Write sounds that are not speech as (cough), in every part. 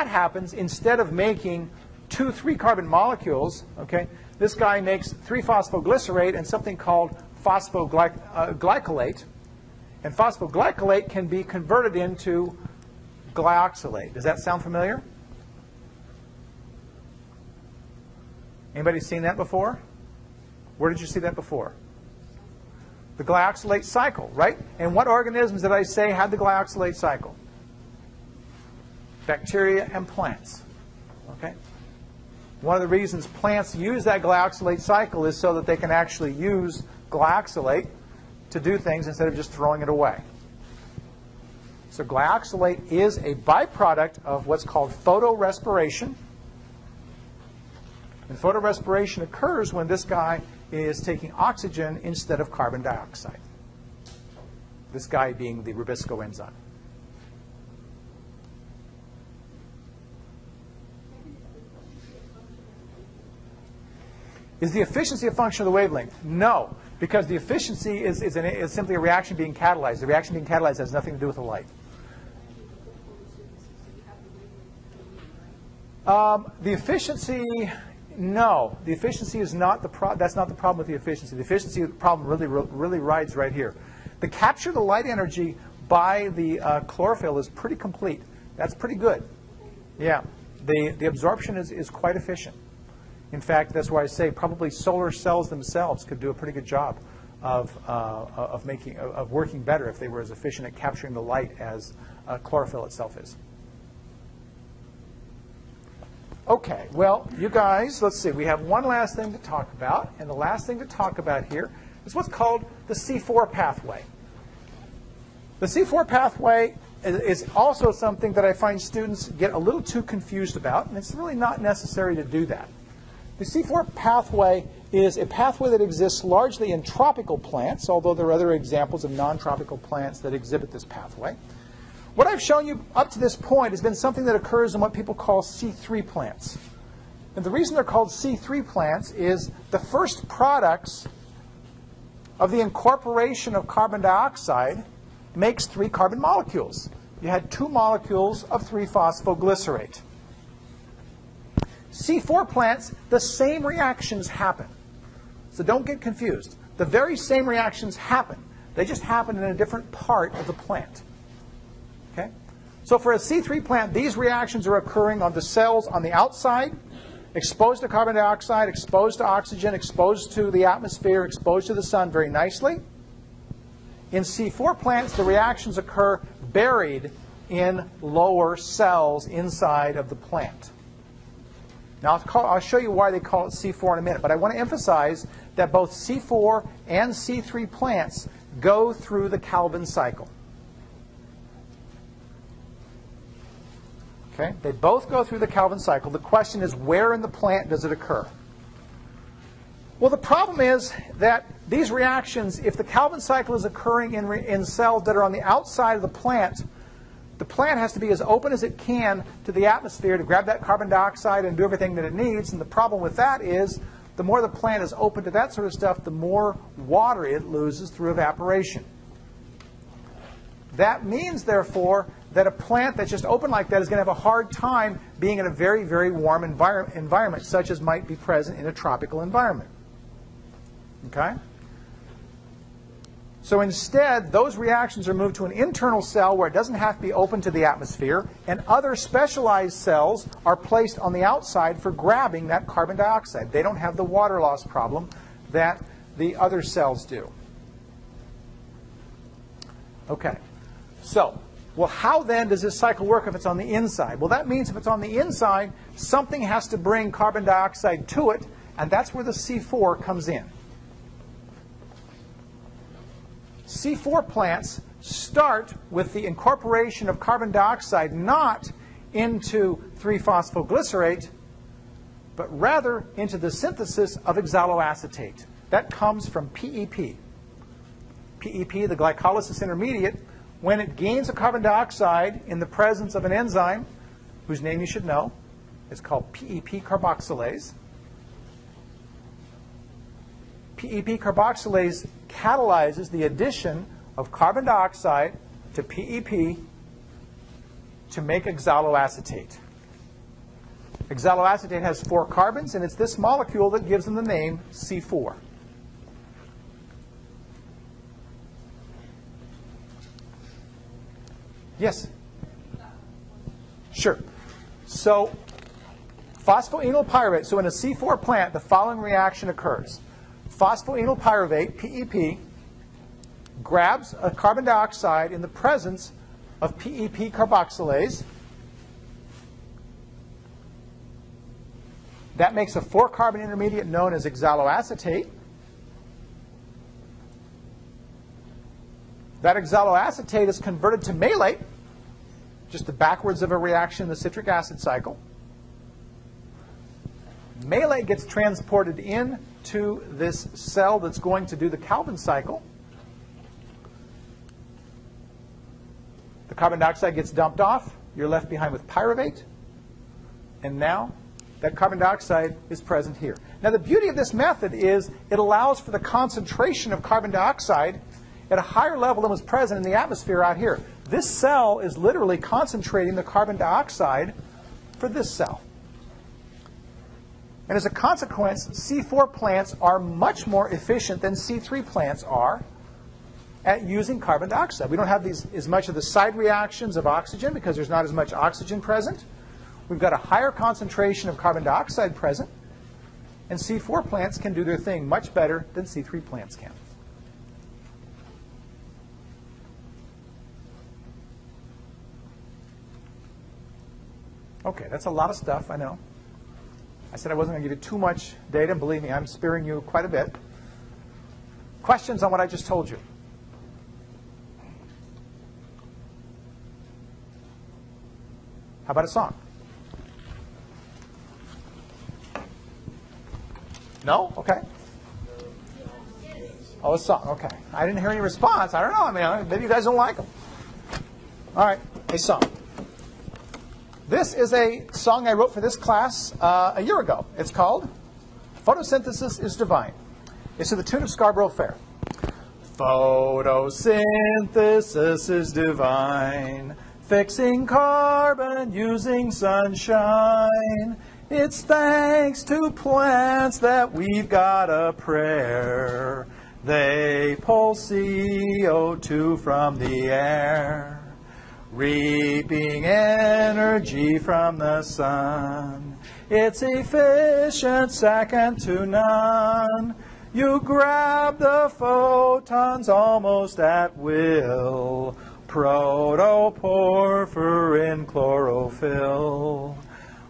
that happens, instead of making two three-carbon molecules, okay, this guy makes 3-phosphoglycerate and something called phosphoglycolate. Uh, and phosphoglycolate can be converted into glyoxylate. Does that sound familiar? Anybody seen that before? Where did you see that before? The glyoxylate cycle, right? And what organisms did I say had the glyoxylate cycle? Bacteria and plants. Okay? One of the reasons plants use that glyoxylate cycle is so that they can actually use glyoxylate to do things instead of just throwing it away. So glyoxylate is a byproduct of what's called photorespiration. And photorespiration occurs when this guy is taking oxygen instead of carbon dioxide. This guy being the Rubisco enzyme. Is the efficiency a function of the wavelength? No, because the efficiency is, is, an, is, simply a reaction being catalyzed. The reaction being catalyzed has nothing to do with the light. Um, the efficiency, no. The efficiency is not the pro that's not the problem with the efficiency. The efficiency problem really, really rides right here. The capture of the light energy by the uh, chlorophyll is pretty complete. That's pretty good. Yeah. The, the absorption is, is quite efficient. In fact, that's why I say probably solar cells themselves could do a pretty good job of, uh, of, making, of working better if they were as efficient at capturing the light as uh, chlorophyll itself is. Okay, well, you guys, let's see. We have one last thing to talk about, and the last thing to talk about here is what's called the C4 pathway. The C4 pathway is also something that I find students get a little too confused about, and it's really not necessary to do that. The C4 pathway is a pathway that exists largely in tropical plants, although there are other examples of non-tropical plants that exhibit this pathway. What I've shown you up to this point has been something that occurs in what people call C3 plants. And the reason they're called C3 plants is the first products of the incorporation of carbon dioxide makes three carbon molecules. You had two molecules of 3-phosphoglycerate. C4 plants, the same reactions happen. So don't get confused. The very same reactions happen. They just happen in a different part of the plant. Okay? So for a C3 plant, these reactions are occurring on the cells on the outside, exposed to carbon dioxide, exposed to oxygen, exposed to the atmosphere, exposed to the sun very nicely. In C4 plants, the reactions occur buried in lower cells inside of the plant. Now, I'll, call, I'll, show you why they call it C4 in a minute, but I want to emphasize that both C4 and C3 plants go through the Calvin cycle. Okay? They both go through the Calvin cycle. The question is, where in the plant does it occur? Well, the problem is that these reactions, if the Calvin cycle is occurring in, in cells that are on the outside of the plant, the plant has to be as open as it can to the atmosphere to grab that carbon dioxide and do everything that it needs. And the problem with that is the more the plant is open to that sort of stuff, the more water it loses through evaporation. That means, therefore, that a plant that's just open like that is going to have a hard time being in a very, very warm envir environment, such as might be present in a tropical environment. Okay? So instead, those reactions are moved to an internal cell where it doesn't have to be open to the atmosphere, and other specialized cells are placed on the outside for grabbing that carbon dioxide. They don't have the water loss problem that the other cells do. Okay, so, well, how then does this cycle work if it's on the inside? Well, that means if it's on the inside, something has to bring carbon dioxide to it, and that's where the C4 comes in. C4 plants start with the incorporation of carbon dioxide not into 3-phosphoglycerate, but rather into the synthesis of oxaloacetate. That comes from PEP. PEP, the glycolysis intermediate, when it gains a carbon dioxide in the presence of an enzyme, whose name you should know, it's called PEP carboxylase. PEP carboxylase catalyzes the addition of carbon dioxide to PEP to make oxaloacetate. Oxaloacetate has four carbons, and it's this molecule that gives them the name C4. Yes? Sure. So phosphoenol pyruvate, so in a C4 plant, the following reaction occurs. Phosphoenol pyruvate, PEP, grabs a carbon dioxide in the presence of PEP carboxylase. That makes a four carbon intermediate known as oxaloacetate. That oxaloacetate is converted to malate, just the backwards of a reaction in the citric acid cycle. Malate gets transported into this cell that's going to do the Calvin cycle. The carbon dioxide gets dumped off. You're left behind with pyruvate. And now that carbon dioxide is present here. Now the beauty of this method is it allows for the concentration of carbon dioxide at a higher level than was present in the atmosphere out here. This cell is literally concentrating the carbon dioxide for this cell. And as a consequence, C4 plants are much more efficient than C3 plants are at using carbon dioxide. We don't have these, as much of the side reactions of oxygen because there's not as much oxygen present. We've got a higher concentration of carbon dioxide present, and C4 plants can do their thing much better than C3 plants can. Okay, that's a lot of stuff, I know. I said I wasn't going to give you too much data. Believe me, I'm sparing you quite a bit. Questions on what I just told you? How about a song? No? Okay. Oh, a song. Okay. I didn't hear any response. I don't know. I mean, maybe you guys don't like them. All right. A song. This is a song I wrote for this class uh, a year ago. It's called Photosynthesis is Divine. It's to the tune of Scarborough Fair. Photosynthesis is divine, fixing carbon using sunshine. It's thanks to plants that we've got a prayer. They pull CO2 from the air reaping energy from the sun. It's efficient, second to none. You grab the photons almost at will. Protoporphyrin chlorophyll.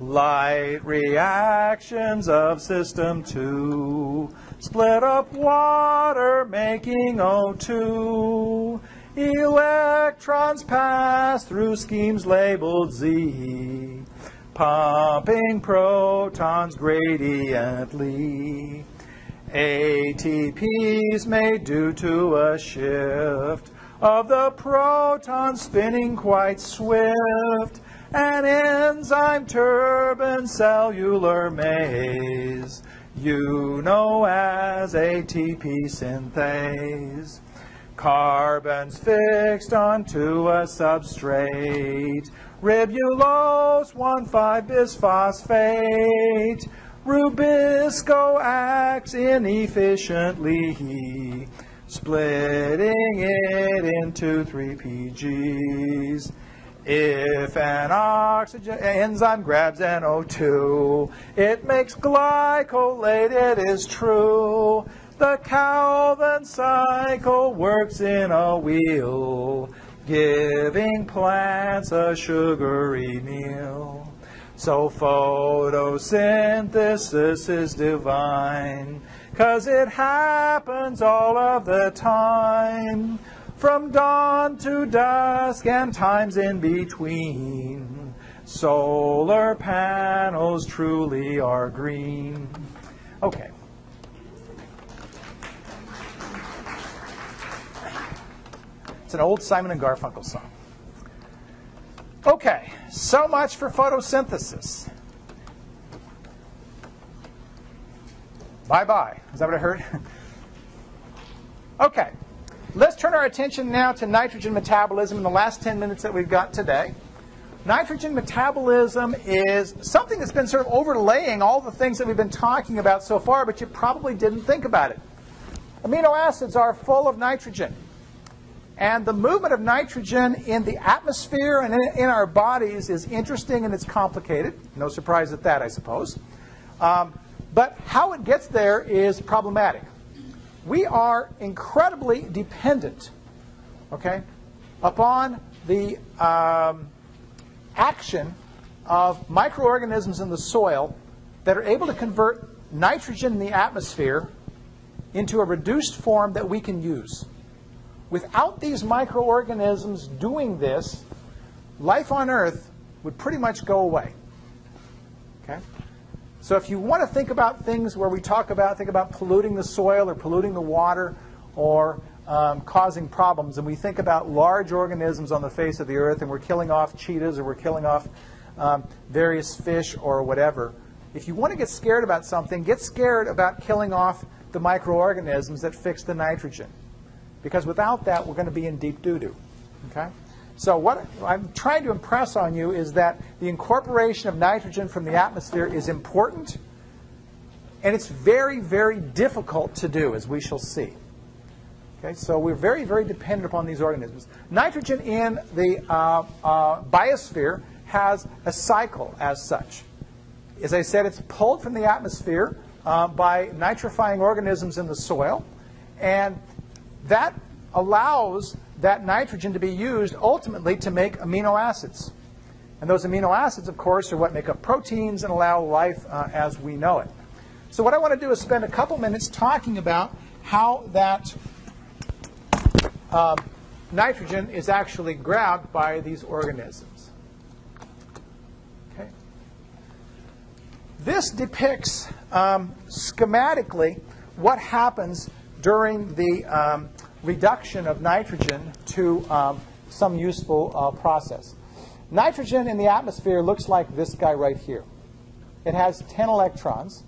Light reactions of system 2 split up water making O2. Electrons pass through schemes labeled Z, pumping protons gradiently. ATPs made due to a shift of the proton spinning quite swift. An enzyme turbine cellular maze, you know as ATP synthase. Carbons fixed onto a substrate. Ribulose 1,5-bisphosphate. Rubisco acts inefficiently, splitting it into 3PGs. If an oxygen enzyme grabs NO2, it makes glycolate, it is true. The Calvin cycle works in a wheel, giving plants a sugary meal. So photosynthesis is divine, cause it happens all of the time, from dawn to dusk and times in between. Solar panels truly are green. Okay. It's an old Simon and Garfunkel song. Okay, so much for photosynthesis. Bye bye. Is that what I heard? (laughs) okay, let's turn our attention now to nitrogen metabolism in the last 10 minutes that we've got today. nitrogen metabolism is something that's been sort of overlaying all the things that we've been talking about so far, but you probably didn't think about it. Amino acids are full of nitrogen. And the movement of nitrogen in the atmosphere and in, our bodies is interesting and it's complicated. No surprise at that, I suppose. Um, but how it gets there is problematic. We are incredibly dependent, okay, upon the um, action of microorganisms in the soil that are able to convert nitrogen in the atmosphere into a reduced form that we can use. Without these microorganisms doing this, life on Earth would pretty much go away. Okay? So if you want to think about things where we talk about, think about polluting the soil or polluting the water or um, causing problems, and we think about large organisms on the face of the earth, and we're killing off cheetahs or we're killing off um, various fish or whatever. If you want to get scared about something, get scared about killing off the microorganisms that fix the nitrogen. Because without that, we're going to be in deep doo-doo. Okay? So what I'm trying to impress on you is that the incorporation of nitrogen from the atmosphere is important, and it's very, very difficult to do, as we shall see. Okay, so we're very, very dependent upon these organisms. Nitrogen in the uh, uh, biosphere has a cycle as such. As I said, it's pulled from the atmosphere uh, by nitrifying organisms in the soil, and that allows that nitrogen to be used ultimately to make amino acids. And those amino acids, of course, are what make up proteins and allow life uh, as we know it. So what I want to do is spend a couple minutes talking about how that uh, nitrogen is actually grabbed by these organisms. Okay. This depicts um, schematically what happens during the um, reduction of nitrogen to um, some useful uh, process. Nitrogen in the atmosphere looks like this guy right here. It has 10 electrons.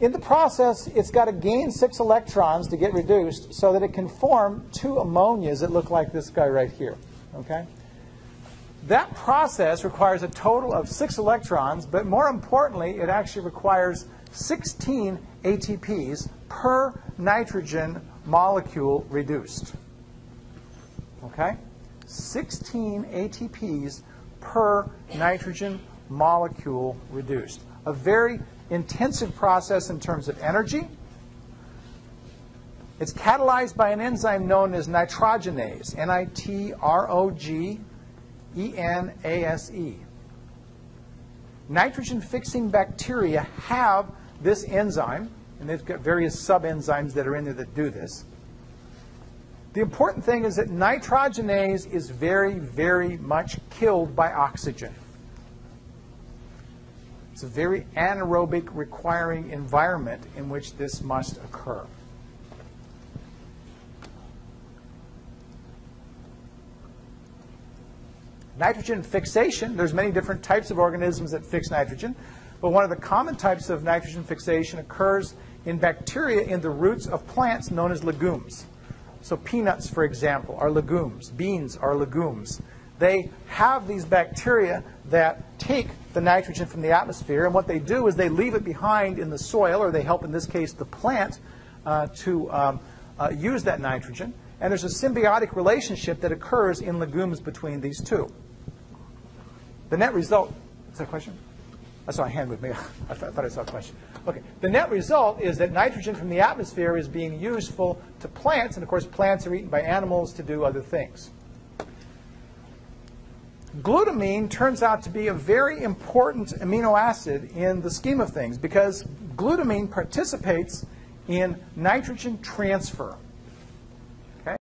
In the process, it's got to gain six electrons to get reduced so that it can form two ammonias that look like this guy right here. Okay? That process requires a total of six electrons, but more importantly, it actually requires 16 ATPs per nitrogen molecule reduced. Okay? 16 ATPs per nitrogen molecule reduced. A very intensive process in terms of energy. It's catalyzed by an enzyme known as nitrogenase, N-I-T-R-O-G-E-N-A-S-E. Nitrogen-fixing bacteria have this enzyme, and they've got various sub-enzymes that are in there that do this. The important thing is that nitrogenase is very, very much killed by oxygen. It's a very anaerobic requiring environment in which this must occur. Nitrogen fixation, there's many different types of organisms that fix nitrogen, but one of the common types of nitrogen fixation occurs in bacteria in the roots of plants known as legumes. So peanuts, for example, are legumes. Beans are legumes. They have these bacteria that take the nitrogen from the atmosphere, and what they do is they leave it behind in the soil, or they help, in this case, the plant uh, to um, uh, use that nitrogen. And there's a symbiotic relationship that occurs in legumes between these two. The net result, is that a question? I saw a hand with me. (laughs) I thought I saw a question. Okay. The net result is that nitrogen from the atmosphere is being useful to plants, and of course, plants are eaten by animals to do other things. Glutamine turns out to be a very important amino acid in the scheme of things because glutamine participates in nitrogen transfer.